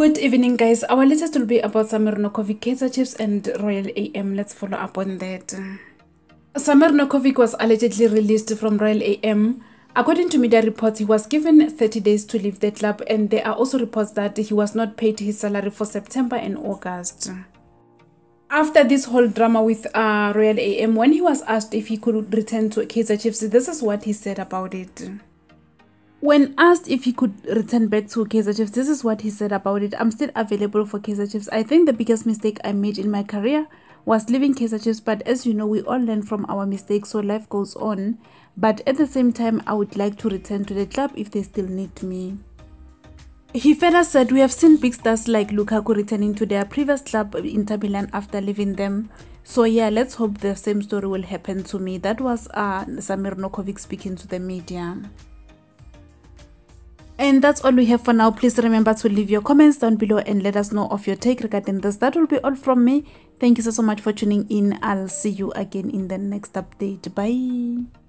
Good evening, guys. Our latest will be about Samir Nurkovic, Kaizer Chiefs, and Royal AM. Let's follow up on that. Samir Nurkovic was allegedly released from Royal AM. According to media reports, he was given 30 days to leave the club, and there are also reports that he was not paid his salary for September and August. After this whole drama with uh, Royal AM, when he was asked if he could return to Kaizer Chiefs, this is what he said about it. When asked if he could return back to Kaizer Chiefs, this is what he said about it. I'm still available for Kaizer Chiefs. I think the biggest mistake I made in my career was leaving Kaizer Chiefs, but as you know, we all learn from our mistakes, so life goes on. But at the same time, I would like to return to the club if they still need me. He further said, We have seen big stars like Lukaku returning to their previous club, Inter Milan, after leaving them. So, yeah, let's hope the same story will happen to me. That was uh, Samir Nurkovic speaking to the media. And that's all we have for now. Please remember to leave your comments down below and let us know of your take regarding this. That will be all from me. Thank you so, so much for tuning in. I'll see you again in the next update. Bye.